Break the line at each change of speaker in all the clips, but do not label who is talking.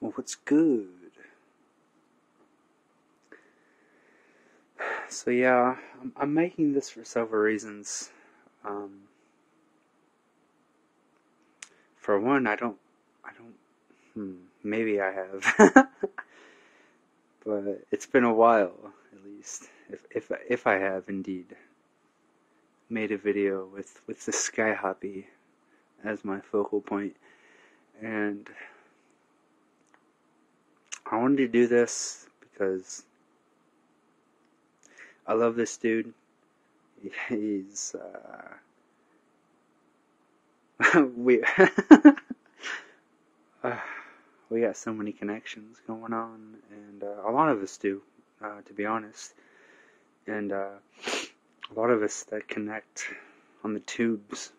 Well, what's good? So yeah, I'm, I'm making this for several reasons. Um, for one, I don't, I don't, hmm, maybe I have, but it's been a while, at least, if if if I have indeed made a video with with the Sky Hoppy as my focal point, and I wanted to do this because I love this dude. He's uh, we uh, we got so many connections going on, and uh, a lot of us do, uh, to be honest, and uh, a lot of us that connect on the tubes.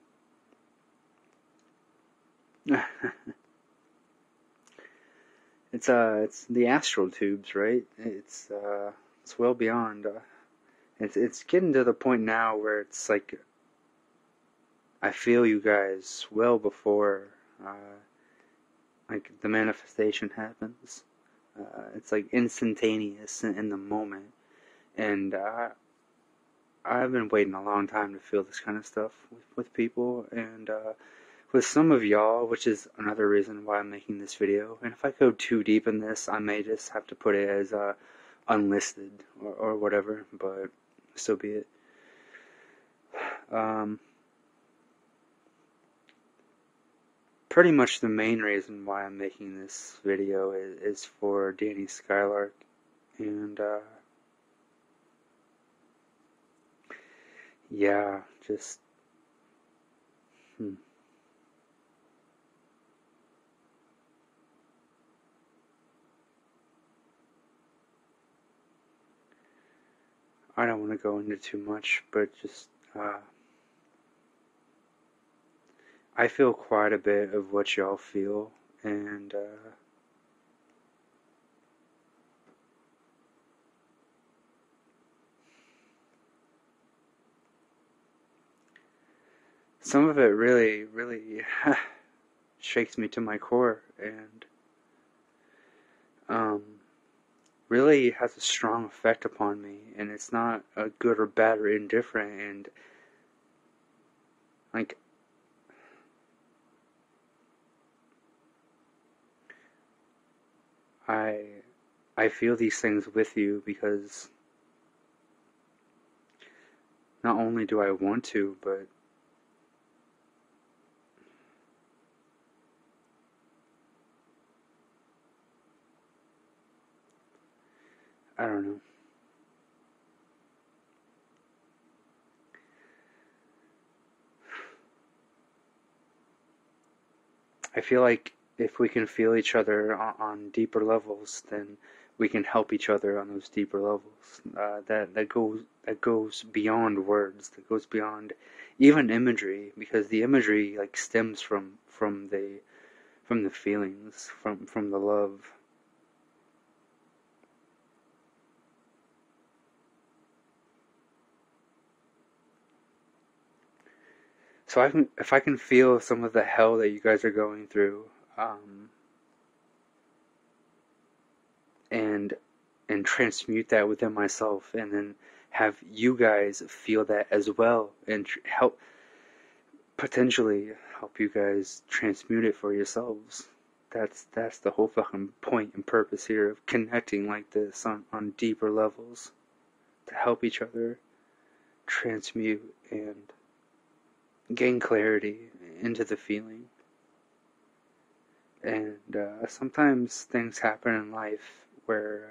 it's uh, it's the astral tubes, right? It's uh, it's well beyond. Uh, it's it's getting to the point now where it's like I feel you guys well before uh, like the manifestation happens. Uh, it's like instantaneous in, in the moment, and uh, I've been waiting a long time to feel this kind of stuff with, with people, and uh, with some of y'all, which is another reason why I'm making this video. And if I go too deep in this, I may just have to put it as uh, unlisted or, or whatever, but so be it. Um, pretty much the main reason why I'm making this video is, is for Dani Skylark, and uh, yeah, just hmm. I don't want to go into too much, but just uh, I feel quite a bit of what y'all feel, and uh, some of it really, really shakes me to my core, and um, really has a strong effect upon me, and it's not a good or bad or indifferent, and like I I feel these things with you because not only do I want to, but I don't know. I feel like if we can feel each other on, deeper levels, then we can help each other on those deeper levels. Uh, that that goes that goes beyond words. That goes beyond even imagery, because the imagery like stems from from the from the feelings, from from the love. So I can, if I can feel some of the hell that you guys are going through, um, and and transmute that within myself, and then have you guys feel that as well, and tr- help potentially help you guys transmute it for yourselves. That's that's the whole fucking point and purpose here of connecting like this on, on deeper levels to help each other transmute and gain clarity into the feeling. And uh, sometimes things happen in life where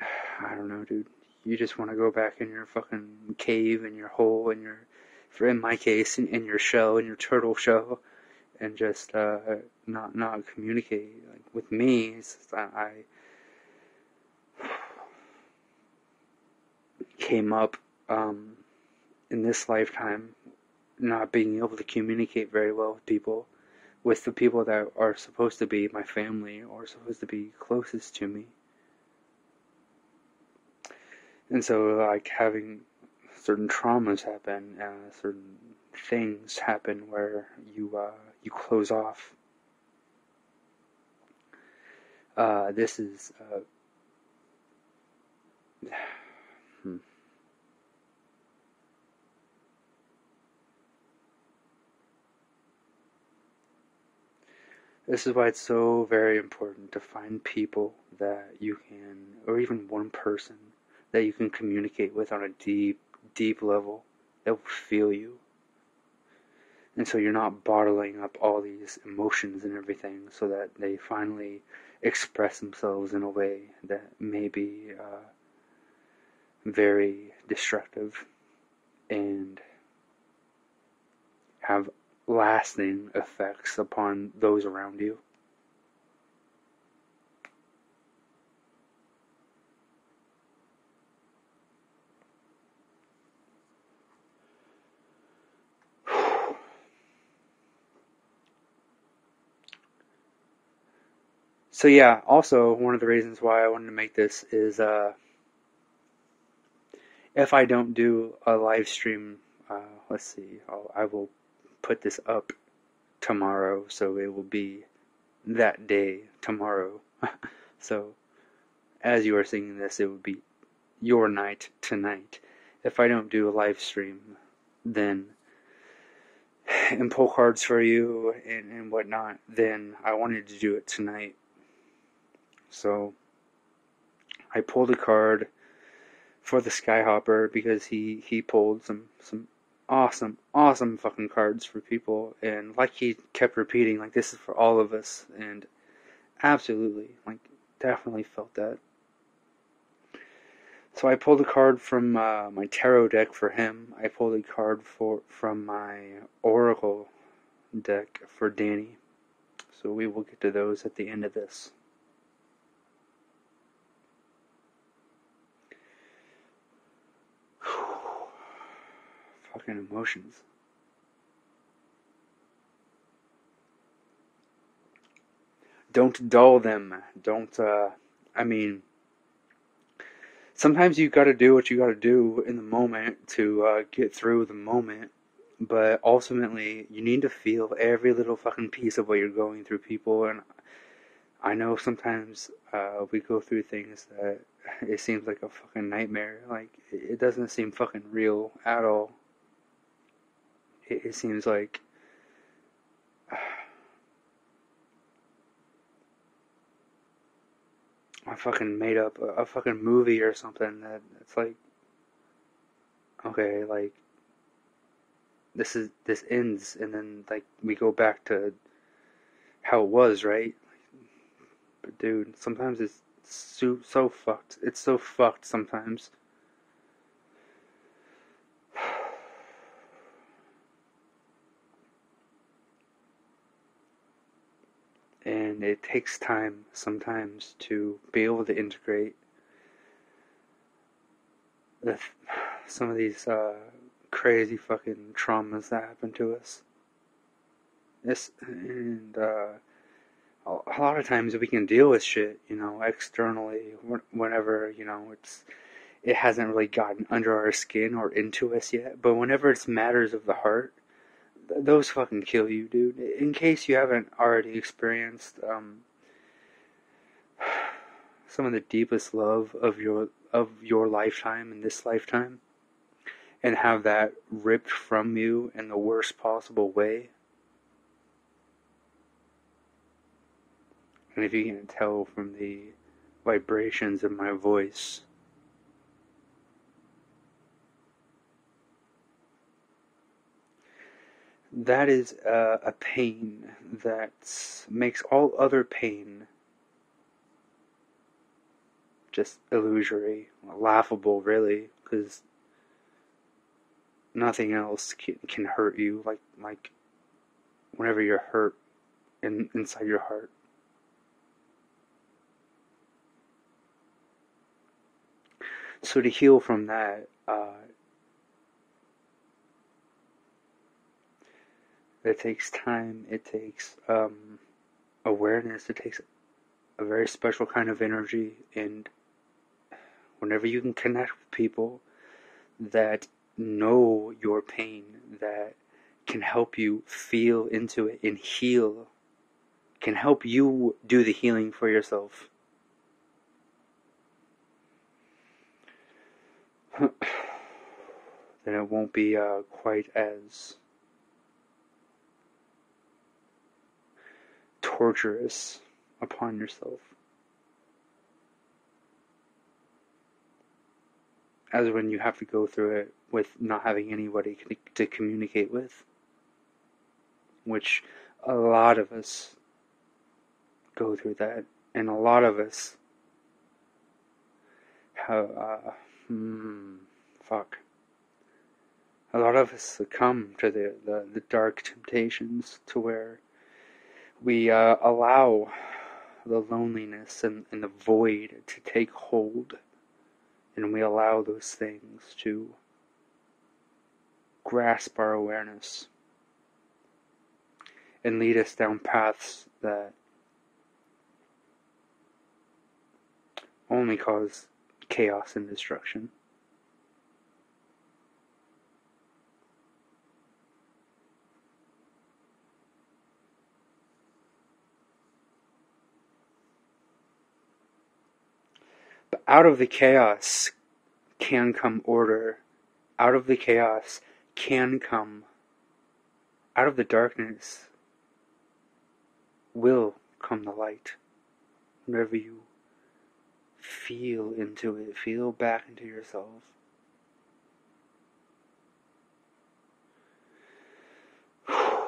uh, I don't know, dude. You just want to go back in your fucking cave, and your hole, and your, for in my case, in, in your shell, in your turtle shell, and just uh, not not communicate. Like with me, I came up um, in this lifetime not being able to communicate very well with people, with the people that are supposed to be my family or supposed to be closest to me. And so, like, having certain traumas happen, uh, certain things happen where you uh, you close off. Uh, this is This is why it's so very important to find people that you can, or even one person that you can communicate with on a deep, deep level that will feel you. And so you're not bottling up all these emotions and everything so that they finally express themselves in a way that may be uh, very destructive and have lasting effects upon those around you. So yeah, also one of the reasons why I wanted to make this is uh, if I don't do a live stream, uh, let's see, I'll, I will put this up tomorrow, so it will be that day tomorrow. so as you are seeing this, it would be your night tonight. If I don't do a live stream, then and pull cards for you and, and whatnot, then I wanted to do it tonight so I pulled a card for the Skyhopper because he, he pulled some, some awesome, awesome fucking cards for people. And like he kept repeating, like, this is for all of us. And absolutely, like, definitely felt that. So I pulled a card from uh, my tarot deck for him. I pulled a card for from my oracle deck for Dani. So we will get to those at the end of this. Fucking emotions. Don't dull them. Don't, uh, I mean, sometimes you gotta do what you gotta do in the moment to, uh, get through the moment. But ultimately, you need to feel every little fucking piece of what you're going through, people. And I know sometimes, uh, we go through things that it seems like a fucking nightmare. Like, it doesn't seem fucking real at all it, it seems like I fucking made up a, a fucking movie or something that it's like okay, like this is this ends and then like we go back to how it was, right? But dude, sometimes it's so so fucked. It's so fucked sometimes. It takes time sometimes to be able to integrate the, some of these uh, crazy fucking traumas that happen to us. This and uh, a lot of times we can deal with shit, you know, externally whenever you know it's it hasn't really gotten under our skin or into us yet. But whenever it's matters of the heart, those fucking kill you, dude. In case you haven't already experienced um, some of the deepest love of your of your lifetime in this lifetime, and have that ripped from you in the worst possible way. And if you can tell from the vibrations of my voice, that is uh, a pain that makes all other pain just illusory, laughable, really, because nothing else can, can hurt you like like whenever you're hurt in, inside your heart. So to heal from that, uh, It takes time. It takes um, awareness. It takes a very special kind of energy. And whenever you can connect with people that know your pain, that can help you feel into it and heal, can help you do the healing for yourself. then it won't be uh, quite as torturous upon yourself. As when you have to go through it with not having anybody to communicate with, which a lot of us go through that, and a lot of us have, uh, hmm, fuck. A lot of us succumb to the, the, the dark temptations to where we uh, allow the loneliness and, and the void to take hold, and we allow those things to grasp our awareness and lead us down paths that only cause chaos and destruction. Out of the chaos can come order. Out of the chaos can come, out of the darkness will come the light. Whenever you feel into it, feel back into yourself.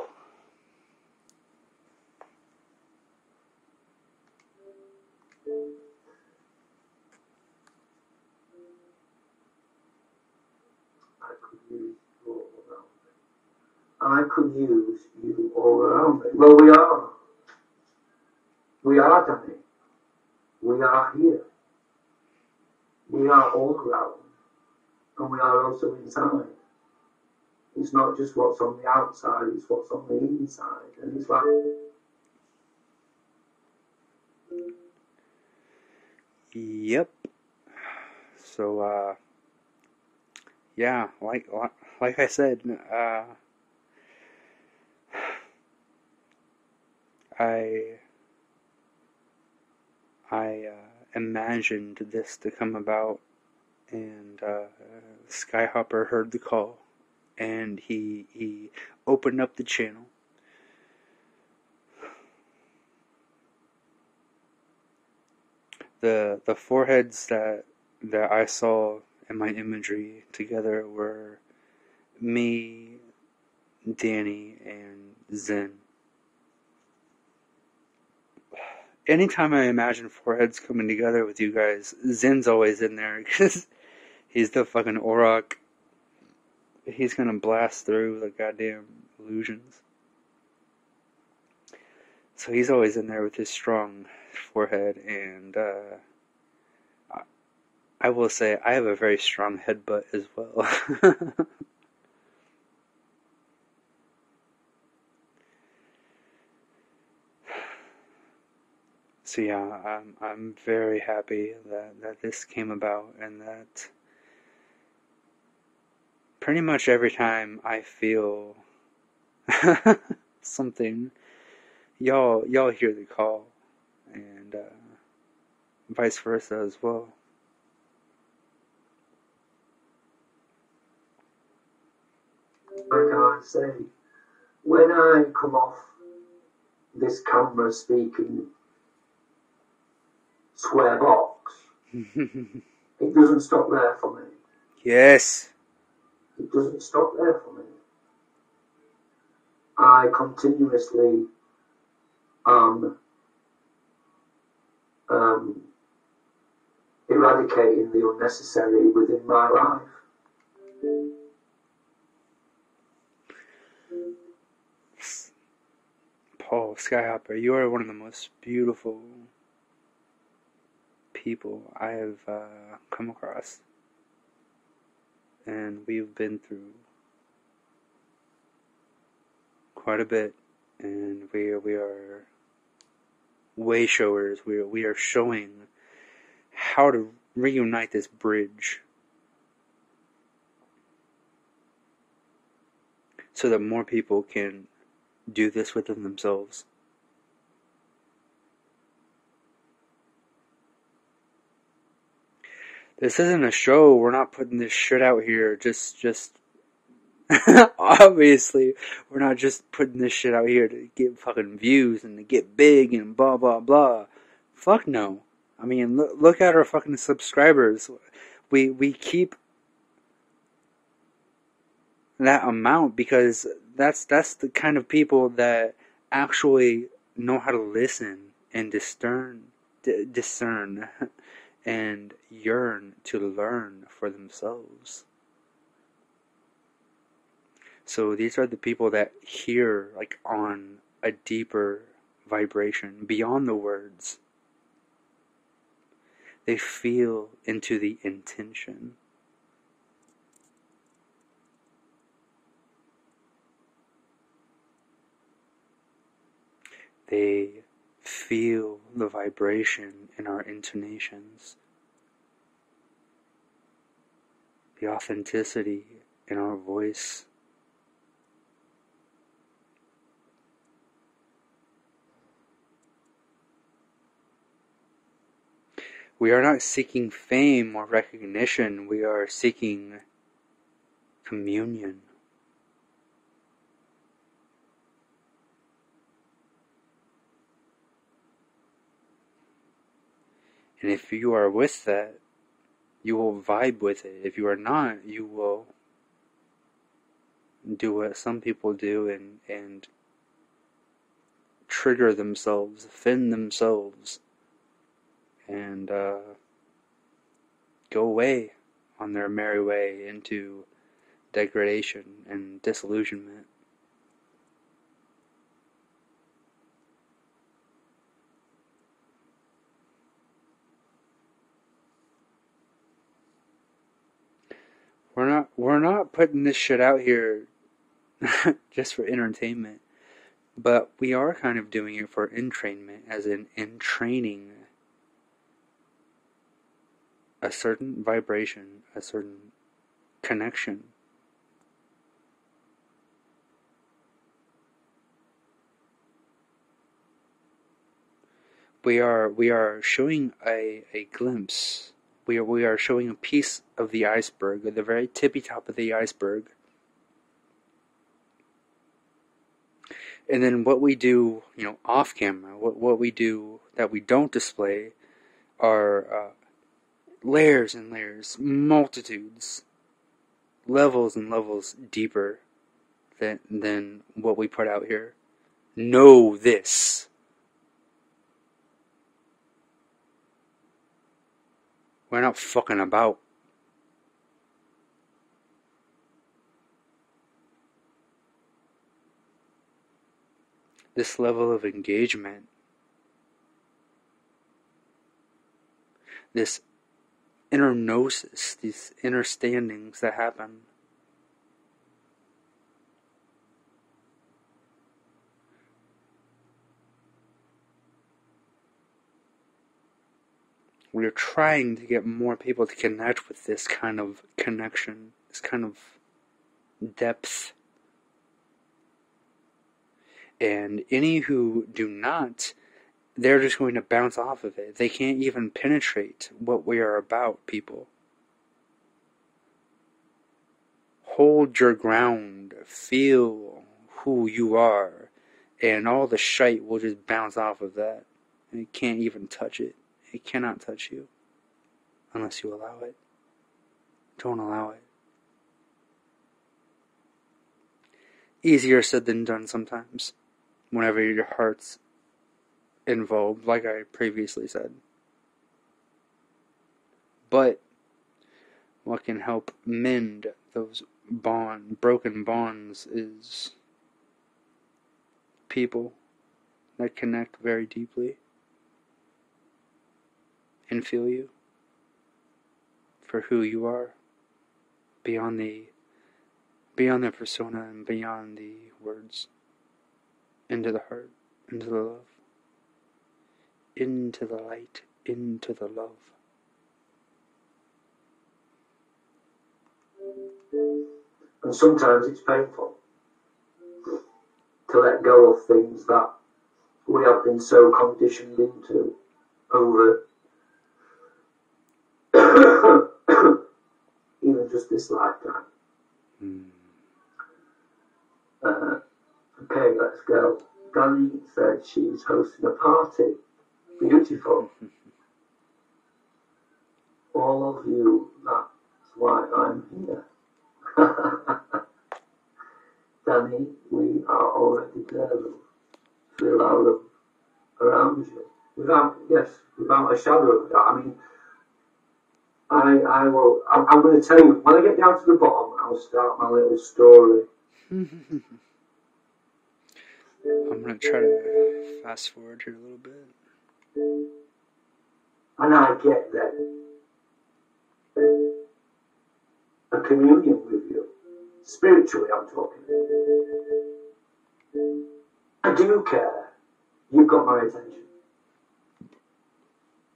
I could use you all around me. Well, we are. We are, Dani. We are here. We are all around. And we are also inside. It's not just what's on the outside, it's what's on the inside. And it's like.
Yep. So, uh, yeah, like, like I said, uh, I I uh, imagined this to come about, and uh, Skyhopper heard the call, and he he opened up the channel. The the foreheads that that I saw in my imagery together were me, Dani, and Zen. Anytime I imagine foreheads coming together with you guys, Zen's always in there because he's the fucking Auroch. He's gonna blast through the goddamn illusions. So he's always in there with his strong forehead, and uh, I, I will say I have a very strong headbutt as well. so yeah, I'm I'm very happy that that this came about and that pretty much every time I feel something, y'all y'all hear the call, and uh, vice versa as well.
Like I say, when I come off this camera speaking square box. it doesn't stop there for me.
Yes.
It doesn't stop there for me. I continuously am um, eradicating the unnecessary within my life.
Paul Skyhopper, you are one of the most beautiful people I have uh, come across, and we've been through quite a bit, and we we are way showers. We we are showing how to reunite this bridge. so that more people can do this within themselves. This isn't a show. We're not putting this shit out here. Just, just, obviously, we're not just putting this shit out here to get fucking views and to get big and blah, blah, blah. Fuck no. I mean, look, look at our fucking subscribers. We, we keep that amount because that's, that's the kind of people that actually know how to listen and discern, discern and yearn to learn for themselves. So these are the people that hear like on a deeper vibration beyond the words. They feel into the intention. They feel the vibration in our intonations, the authenticity in our voice. We are not seeking fame or recognition, we are seeking communion. And if you are with that, you will vibe with it. If you are not, you will do what some people do and, and trigger themselves, offend themselves, and uh, go away on their merry way into degradation and disillusionment. We're not we're not putting this shit out here just for entertainment, but we are kind of doing it for entrainment, as in in training a certain vibration, a certain connection. We are we are showing a, a glimpse we are, we are showing a piece of the iceberg, the very tippy top of the iceberg. And then what we do, you know, off camera, what, what we do that we don't display are uh, layers and layers, multitudes, levels and levels deeper than, than what we put out here. Know this. We're not fucking about. This level of engagement, this inner gnosis, these understandings that happen we're trying to get more people to connect with this kind of connection, this kind of depth. And any who do not, they're just going to bounce off of it. They can't even penetrate what we are about, people. Hold your ground, feel who you are, and all the shite will just bounce off of that. And you can't even touch it. It cannot touch you unless you allow it. Don't allow it. Easier said than done sometimes, whenever your heart's involved, like I previously said. But what can help mend those bond broken bonds is people that connect very deeply and feel you for who you are beyond the beyond the persona and beyond the words. Into the heart into the love into the light into the love.
And sometimes it's painful to let go of things that we have been so conditioned into over even just this lifetime.
Mm.
Uh, okay, let's go. Dani said she's hosting a party. Beautiful. All of you, that's why I'm here. Dani, we are already there. Feel our love around you. Without, yes, without a shadow of doubt. I mean, I, I will, I'm, I'm going to tell you, when I get down to the bottom, I'll start my little story.
I'm gonna try to fast forward here a little bit.
And I get that. A communion with you. Spiritually, I'm talking. I do care. You've got my attention.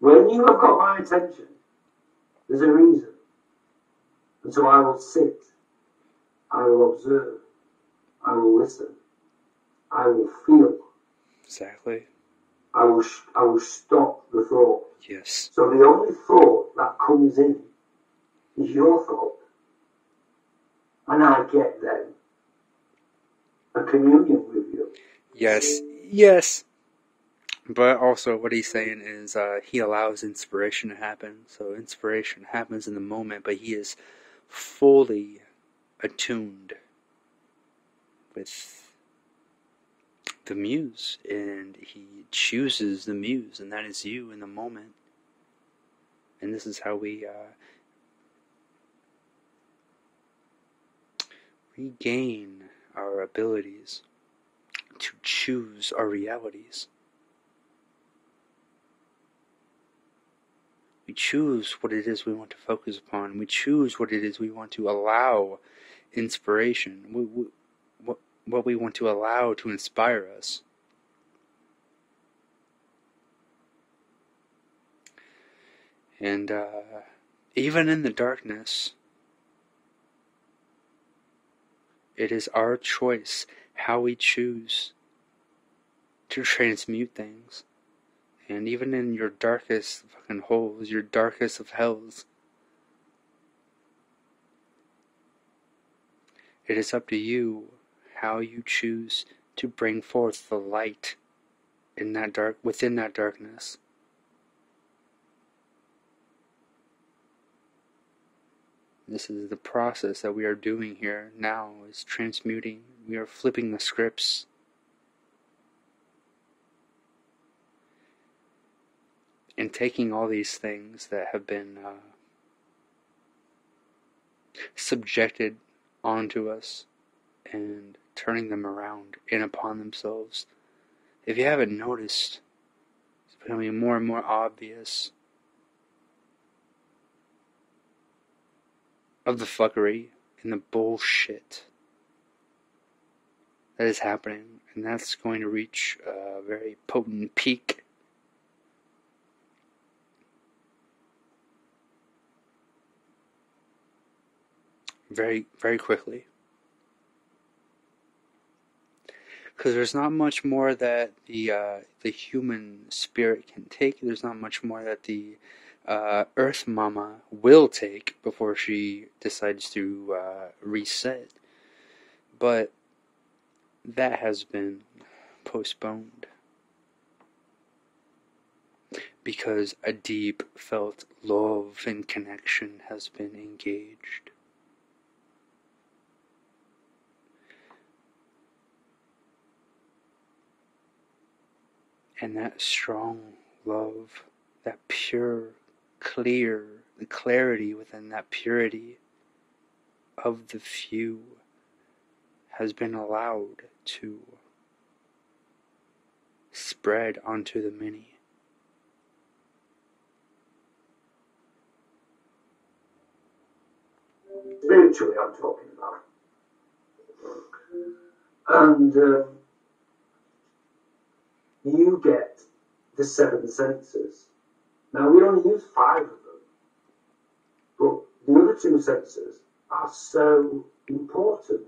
When you have got my attention, there's a reason. And so I will sit. I will observe. I will listen. I will feel.
Exactly.
I will, sh- I will stop the thought.
Yes.
So the only thought that comes in is your thought. And I get then a communion with you.
Yes. Yes. But also, what he's saying is uh, he allows inspiration to happen. So inspiration happens in the moment, but he is fully attuned with the muse, and he chooses the muse, and that is you in the moment. And this is how we uh, regain our abilities to choose our realities. We choose what it is we want to focus upon. We choose what it is we want to allow inspiration. What, what we want to allow to inspire us. And uh, even in the darkness, it is our choice how we choose to transmute things. And even in your darkest fucking holes, your darkest of hells, it is up to you how you choose to bring forth the light in that dark within that darkness. This is the process that we are doing here now is transmuting. We are flipping the scripts. And taking all these things that have been uh, subjected onto us and turning them around in upon themselves. If you haven't noticed, it's becoming more and more obvious of the fuckery and the bullshit that is happening, and that's going to reach a very potent peak. Very, very quickly. Because there's not much more that the uh, the human spirit can take. There's not much more that the uh, Earth Mama will take before she decides to uh, reset. But that has been postponed because a deep felt love and connection has been engaged. And that strong love, that pure, clear, the clarity within that purity of the few has been allowed to spread onto the many.
Spiritually, I'm talking about. And um, you get the seven senses. Now, we only use five of them, but the other two senses are so important,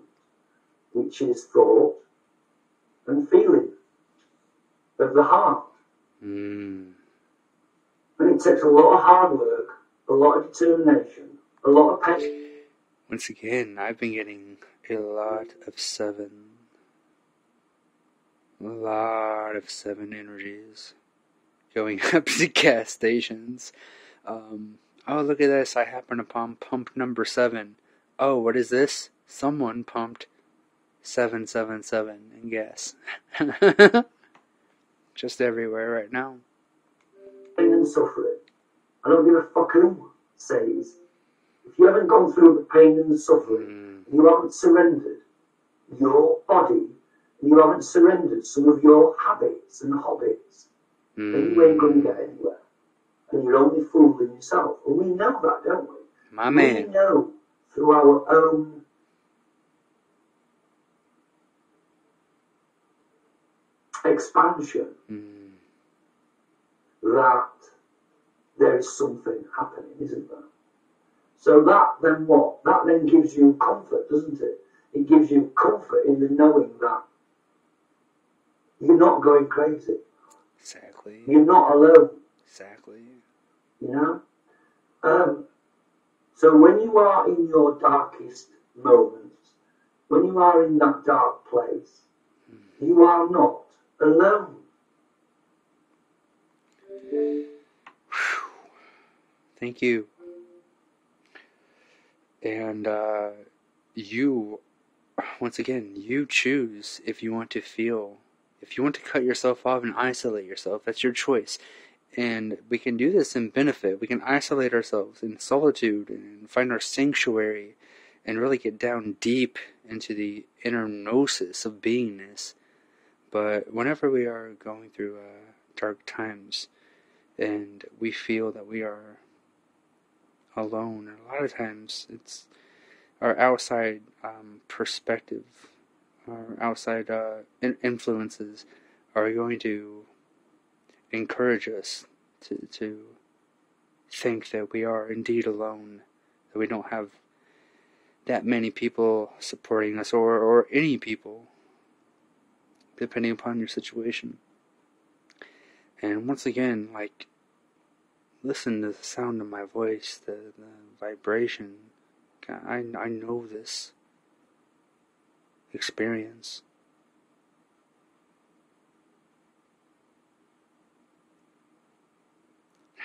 which is thought and feeling of the heart.
Mm.
And it takes a lot of hard work, a lot of determination, a lot of pain.
Once again, I've been getting a lot of seven. A lot of seven energies going up to gas stations. Um, oh, look at this. I happen upon pump number seven. Oh, what is this? Someone pumped 777 in gas. Just everywhere right now.
pain and suffering. I don't give a fuck who says. If you haven't gone through the pain and the suffering,
Mm,
you haven't surrendered your body, you haven't surrendered some of your habits and hobbies, then you ain't going to
mm,
get anywhere. And you're only fooling yourself. And we know that, don't we?
my man.
We know through our own expansion
Mm,
that there is something happening, isn't there? So that then what? That then gives you comfort, doesn't it? It gives you comfort in the knowing that you're not going crazy.
exactly.
You're not alone,
Exactly.
you know? Um, so when you are in your darkest moments, when you are in that dark place, you are not alone.
Thank you. And uh, you, once again, you choose if you want to feel, if you want to cut yourself off and isolate yourself, that's your choice. And we can do this in benefit. We can isolate ourselves in solitude and find our sanctuary and really get down deep into the inner gnosis of beingness. But whenever we are going through uh, dark times and we feel that we are alone. A lot of times it's our outside um, perspective, our outside uh, in- influences are going to encourage us to, to think that we are indeed alone, that we don't have that many people supporting us or, or any people, depending upon your situation. And once again, like listen to the sound of my voice, the, the vibration. I, I know this experience.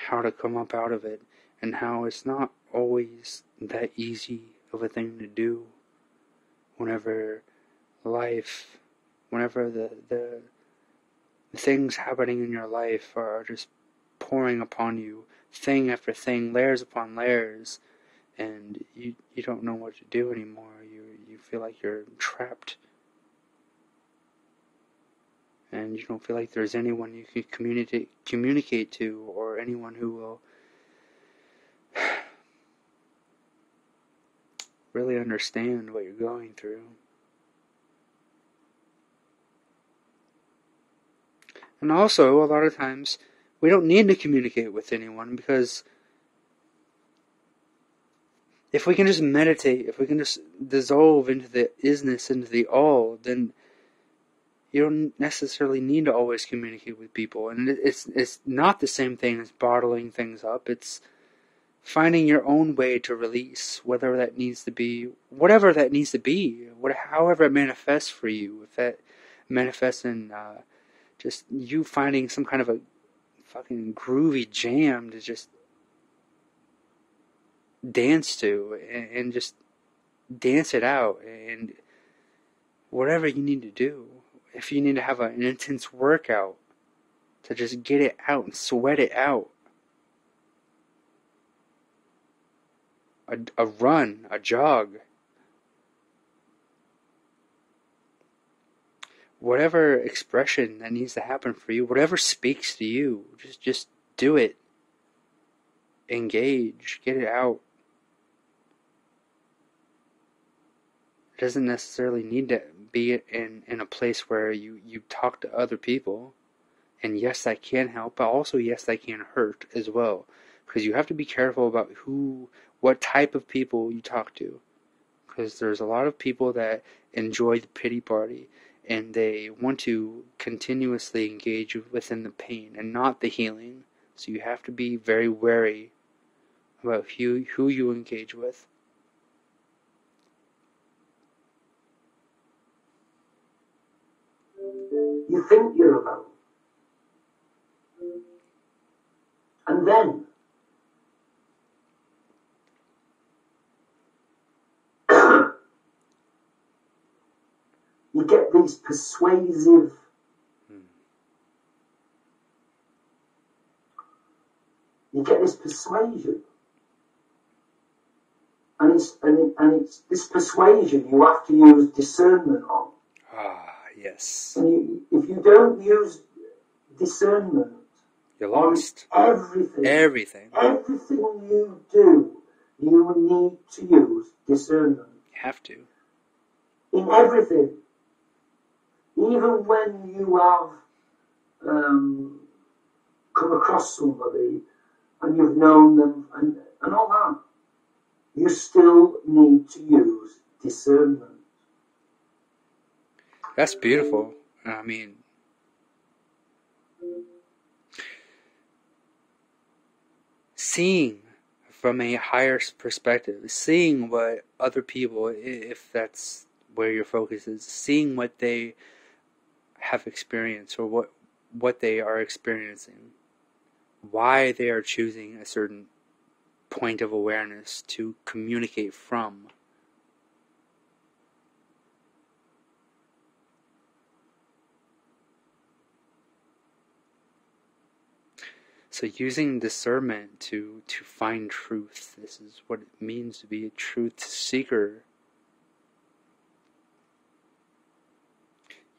How to come up out of it, and how it's not always that easy of a thing to do whenever life, whenever the, the, things happening in your life are just pouring upon you, thing after thing, layers upon layers, and you you don't know what to do anymore. You feel like you're trapped, and you don't feel like there's anyone you can communicate communicate to, or anyone who will really understand what you're going through. And also, a lot of times, we don't need to communicate with anyone because if we can just meditate, if we can just dissolve into the isness, into the all, then you don't necessarily need to always communicate with people. And it's it's not the same thing as bottling things up. It's finding your own way to release, whether that needs to be whatever that needs to be, what however it manifests for you. If that manifests in uh, just you finding some kind of a fucking groovy jam to just dance to and, and just dance it out and whatever you need to do. If you need to have an intense workout to just get it out and sweat it out. A, a run, a jog. Whatever expression that needs to happen for you, whatever speaks to you, just just do it. Engage, get it out. It doesn't necessarily need to be in, in a place where you, you talk to other people. And yes, that can help, but also, yes, that can hurt as well. Because you have to be careful about who, what type of people you talk to. Because there's a lot of people that enjoy the pity party and they want to continuously engage within the pain and not the healing. So you have to be very wary about who, who you engage with.
You think you're alone. And then you get these persuasive you get this persuasion. And it's and, it, and it's this persuasion you have to use discernment on.
Ah, yes.
if you don't use discernment
You're lost.
everything
Everything.
everything you do you need to use discernment
You have to.
in everything. Even when you have um, come across somebody and you've known them and, and all that, you still need to use discernment.
That's beautiful. I mean, seeing from a higher perspective, seeing what other people, if that's where your focus is, seeing what they have experienced or what what they are experiencing, why they are choosing a certain point of awareness to communicate from. So using discernment to to find truth. This is what it means to be a truth seeker.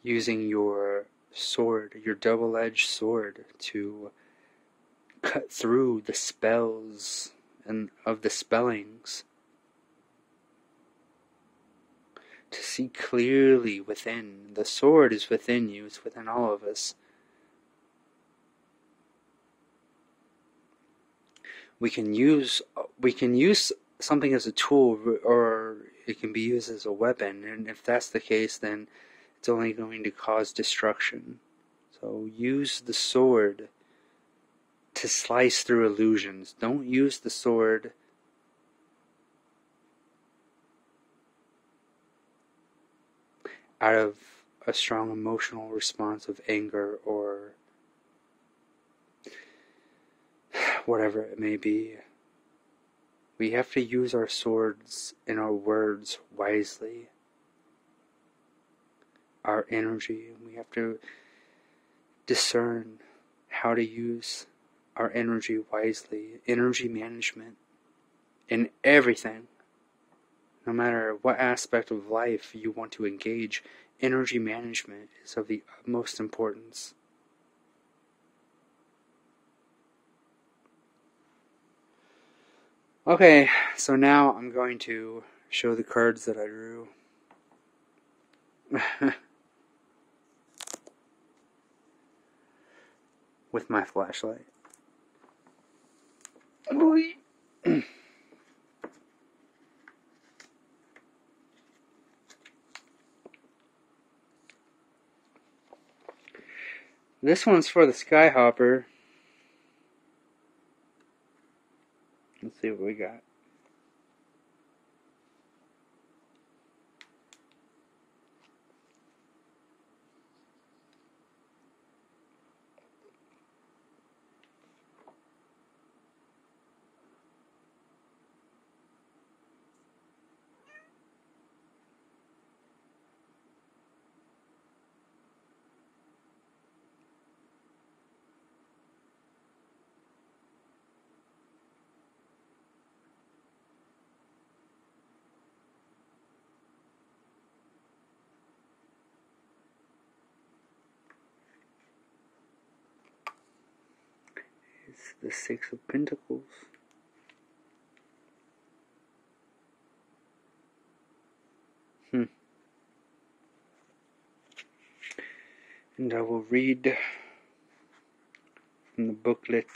Using your sword, your double-edged sword to cut through the spells and of the spellings to see clearly within. The sword is within you, it's within all of us. We can use we can use something as a tool or it can be used as a weapon. And if that's the case then it's only going to cause destruction. So use the sword to slice through illusions. Don't use the sword out of a strong emotional response of anger or whatever it may be. We have to use our swords and our words wisely. Our energy, we have to discern how to use our energy wisely. Energy management in everything. No matter what aspect of life you want to engage, energy management is of the utmost importance. Okay, so now I'm going to show the cards that I drew. With my flashlight. This one's for the Skyhopper. Let's see what we got. The Six of Pentacles. Hmm. And I will read from the booklet.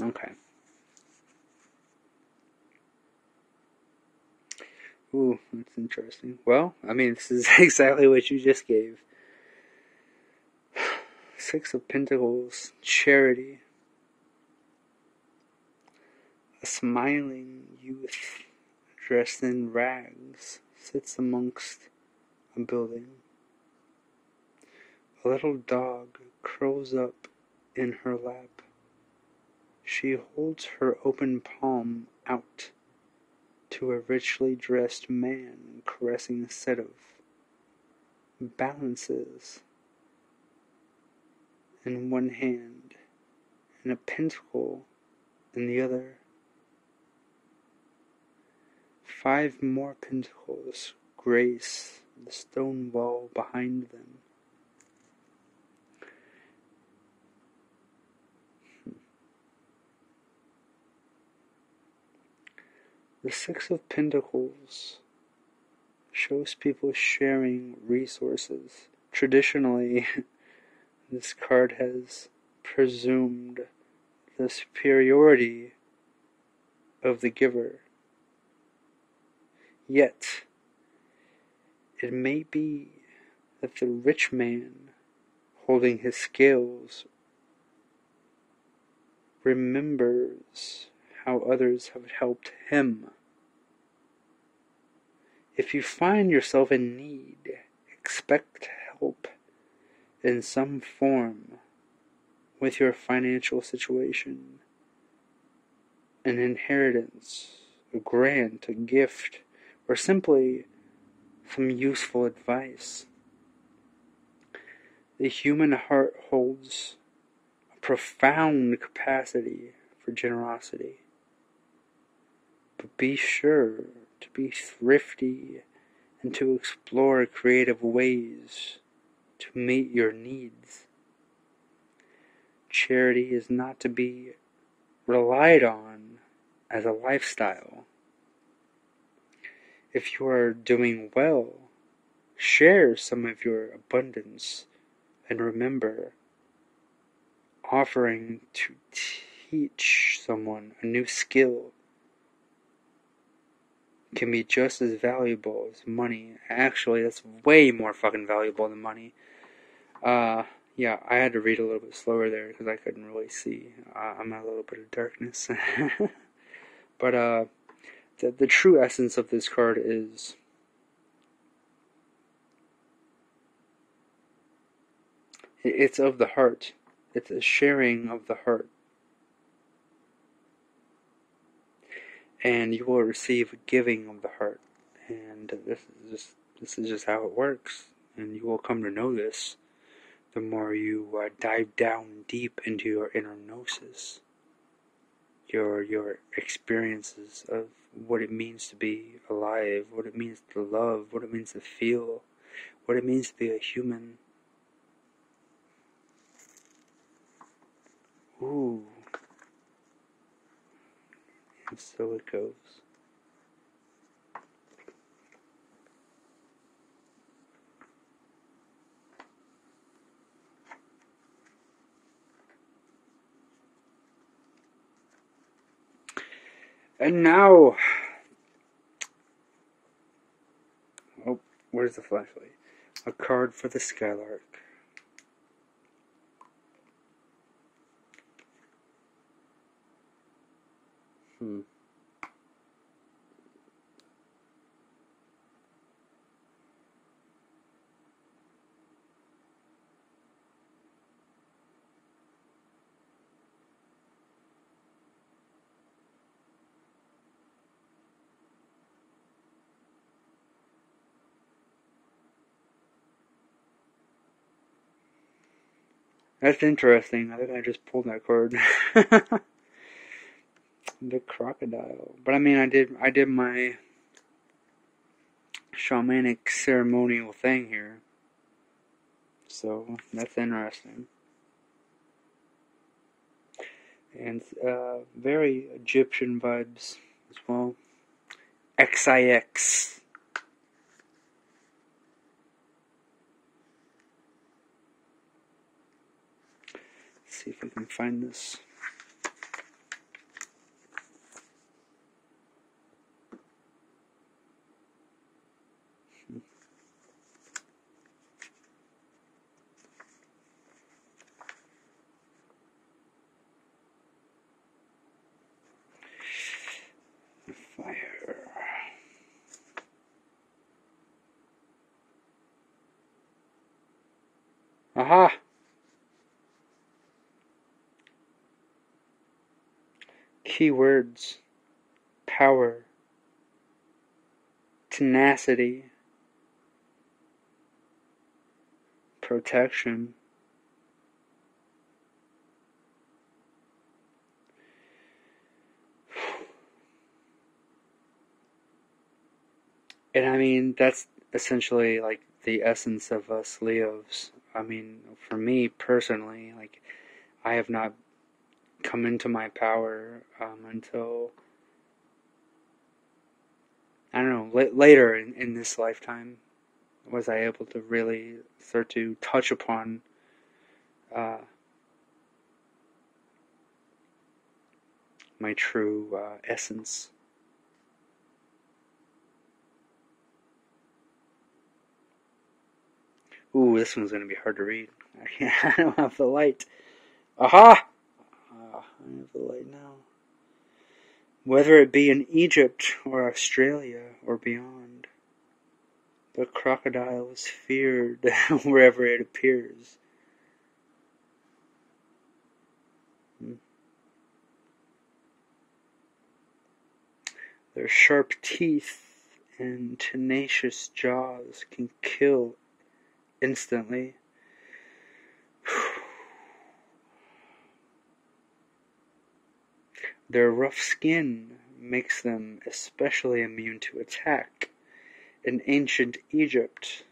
okay. Ooh, that's interesting. Well, I mean, this is exactly what you just gave. Six of Pentacles, charity. A smiling youth dressed in rags sits amongst a building. A little dog curls up in her lap. She holds her open palm out to a richly dressed man caressing a set of balances in one hand and a pentacle in the other. Five more pentacles grace the stone wall behind them. The Six of Pentacles shows people sharing resources. Traditionally, this card has presumed the superiority of the giver. Yet, it may be that the rich man holding his scales remembers how others have helped him. If you find yourself in need, expect help in some form with your financial situation. An inheritance, a grant, a gift, or simply some useful advice. The human heart holds a profound capacity for generosity. But be sure to be thrifty and to explore creative ways to meet your needs. Charity is not to be relied on as a lifestyle. If you are doing well, share some of your abundance and remember offering to teach someone a new skill can be just as valuable as money. Actually, that's way more fucking valuable than money. Uh, yeah, I had to read a little bit slower there because I couldn't really see. Uh, I'm in a little bit of darkness. but, uh, the, the true essence of this card is it's of the heart. It's a sharing of the heart. And you will receive a giving of the heart. And this is just this is just how it works, and you will come to know this the more you uh, dive down deep into your inner gnosis, your your experiences of what it means to be alive, what it means to love, what it means to feel, what it means to be a human. Ooh. And so it goes. And now, oh, where's the flashlight? A card for the Skylark. Hmm. That's interesting. I think I just pulled that card. the crocodile. But I mean, I did I did my shamanic ceremonial thing here. So that's interesting. And uh, very Egyptian vibes as well. XIX. See if I can find this. Fire. Aha! Keywords power, tenacity, protection. And I mean, that's essentially like the essence of us Leos. I mean, for me personally, like, I have not come into my power um, until I don't know later in, in this lifetime was I able to really start to touch upon uh, my true uh, essence. Ooh, this one's gonna be hard to read. I don't have the light. Aha! I have the light now. Whether it be in Egypt or Australia or beyond, the crocodile is feared wherever it appears. Hmm. Their sharp teeth and tenacious jaws can kill instantly. Their rough skin makes them especially immune to attack. In ancient Egypt,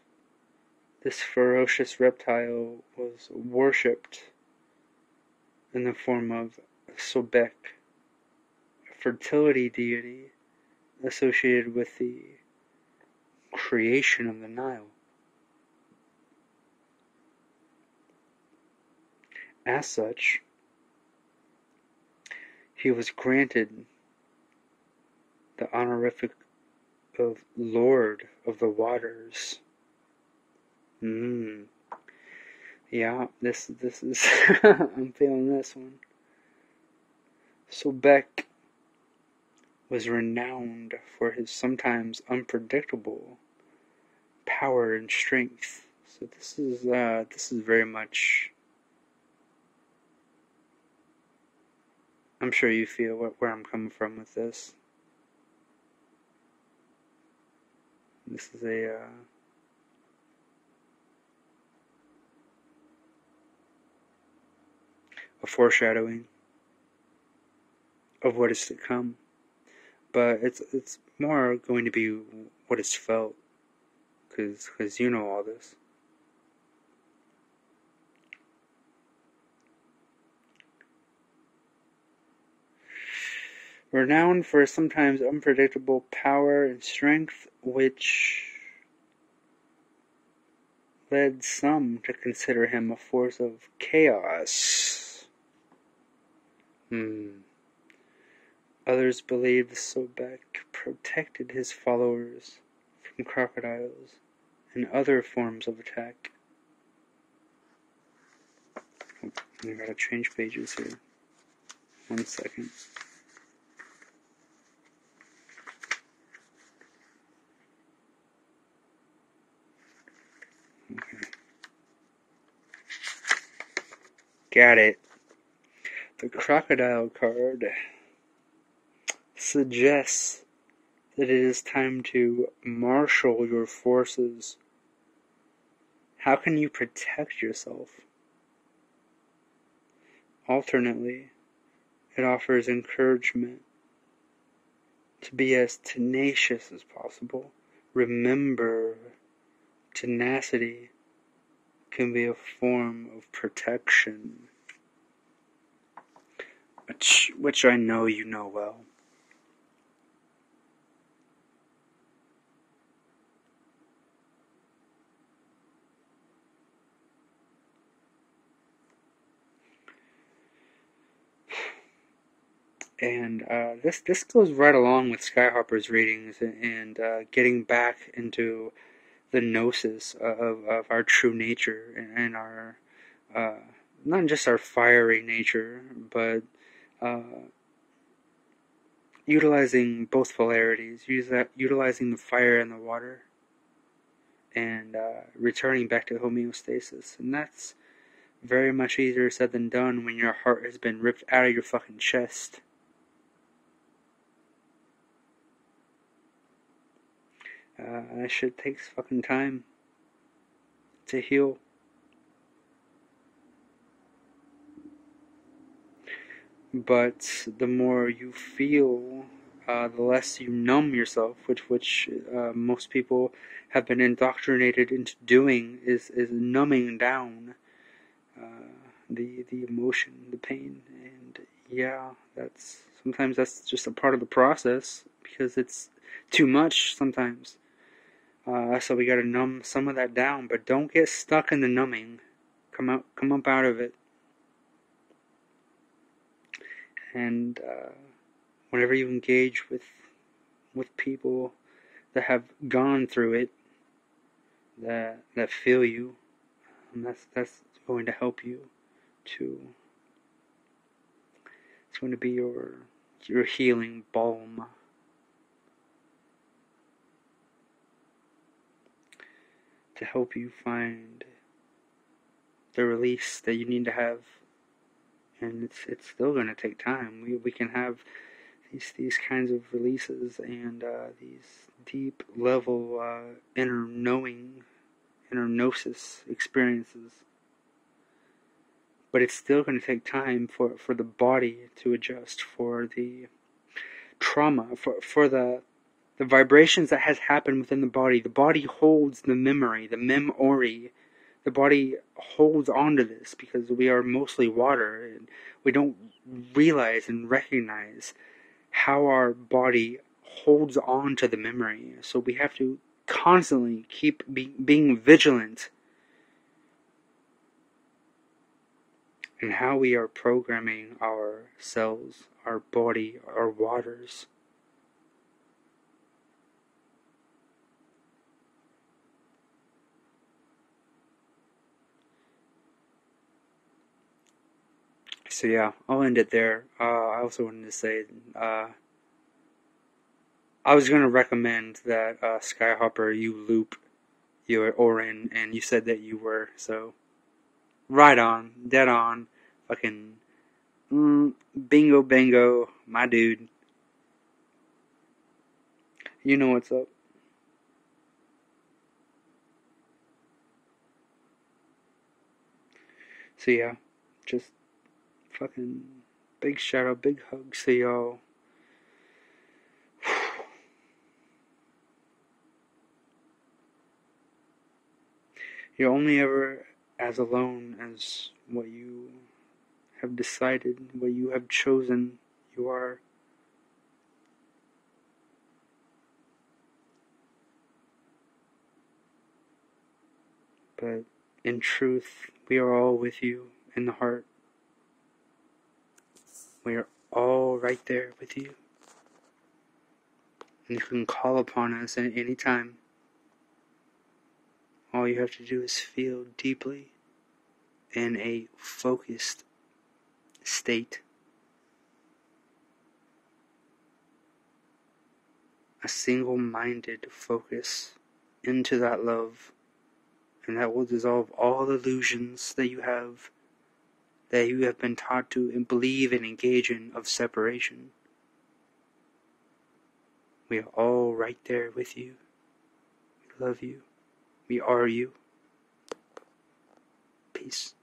this ferocious reptile was worshipped in the form of Sobek, a fertility deity associated with the creation of the Nile. As such, he was granted the honorific of Lord of the Waters. Hmm. Yeah, this this is I'm feeling this one. Sobek was renowned for his sometimes unpredictable power and strength. So this is uh, this is very much I'm sure you feel where I'm coming from with this. This is a uh, a foreshadowing of what is to come, but it's it's more going to be what is felt, because because you know all this. Renowned for sometimes unpredictable power and strength, which led some to consider him a force of chaos. Hmm. Others believed Sobek protected his followers from crocodiles and other forms of attack. I gotta change pages here. One second. Got it. The crocodile card suggests that it is time to marshal your forces. How can you protect yourself? Alternately, it offers encouragement to be as tenacious as possible. Remember, tenacity can be a form of protection, which, which I know you know well. And uh, this this goes right along with Skyhopper's readings and uh, getting back into the gnosis of, of our true nature and our uh, not just our fiery nature, but uh, utilizing both polarities, utilizing the fire and the water, and uh, returning back to homeostasis. And that's very much easier said than done when your heart has been ripped out of your fucking chest. Uh, that shit takes fucking time to heal. But the more you feel, uh, the less you numb yourself, which which uh, most people have been indoctrinated into doing is is numbing down uh, the the emotion, the pain, and yeah, that's sometimes that's just a part of the process because it's too much sometimes. Uh, so we gotta numb some of that down, but don't get stuck in the numbing. Come out, come up out of it. And uh, whenever you engage with with people that have gone through it, that that feel you, and that's that's going to help you to. It's going to be your your healing balm. To help you find the release that you need to have. And it's it's still going to take time. We we can have these these kinds of releases and uh, these deep level uh, inner knowing, inner gnosis experiences. But it's still going to take time for, for the body to adjust, for the trauma, for, for the the vibrations that has happened within the body. The body holds the memory, the memory. The body holds onto this because we are mostly water and we don't realize and recognize how our body holds on to the memory. So we have to constantly keep be, being vigilant in how we are programming our cells, our body, our waters. So yeah, I'll end it there. Uh, I also wanted to say, uh, I was going to recommend that uh, Skyhopper you loop your Orin, and you said that you were, so right on, dead on, fucking mm, bingo my dude. You know what's up. So yeah, just fucking big shout out, big hugs to y'all. You're only ever as alone as what you have decided, what you have chosen you are. But in truth, we are all with you in the heart. We are all right there with you. And you can call upon us at any time. All you have to do is feel deeply in a focused state. A single minded focus into that love, and that will dissolve all illusions that you have that you have been taught to believe and engage in of separation. We are all right there with you. We love you. We are you. Peace.